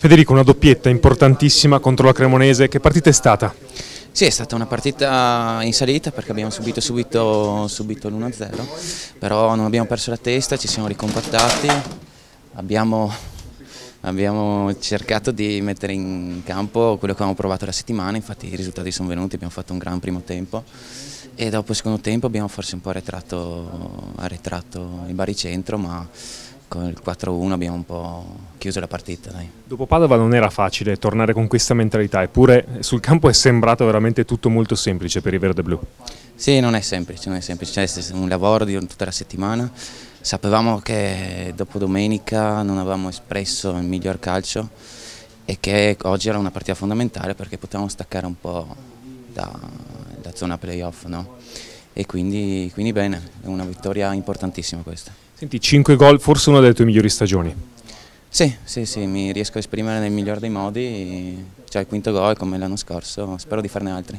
Federico, una doppietta importantissima contro la Cremonese, che partita è stata? Sì, è stata una partita in salita perché abbiamo subito, subito, subito l'1-0, però non abbiamo perso la testa, ci siamo ricompattati, abbiamo, abbiamo, cercato di mettere in campo quello che avevamo provato la settimana, infatti i risultati sono venuti, abbiamo fatto un gran primo tempo. E dopo il secondo tempo abbiamo forse un po' arretrato, arretrato il baricentro, ma con il 4-1 abbiamo un po' chiuso la partita. Dai. Dopo Padova non era facile tornare con questa mentalità, eppure sul campo è sembrato veramente tutto molto semplice per i verde blu. Sì, non è semplice, non è semplice, c'è un lavoro di tutta la settimana. Sapevamo che dopo domenica non avevamo espresso il miglior calcio e che oggi era una partita fondamentale perché potevamo staccare un po' da, da zona playoff. No? E quindi, quindi bene, è una vittoria importantissima questa. Senti, 5 gol, forse una delle tue migliori stagioni. Sì, sì, sì, mi riesco a esprimere nel miglior dei modi, cioè il quinto gol come l'anno scorso, spero di farne altri.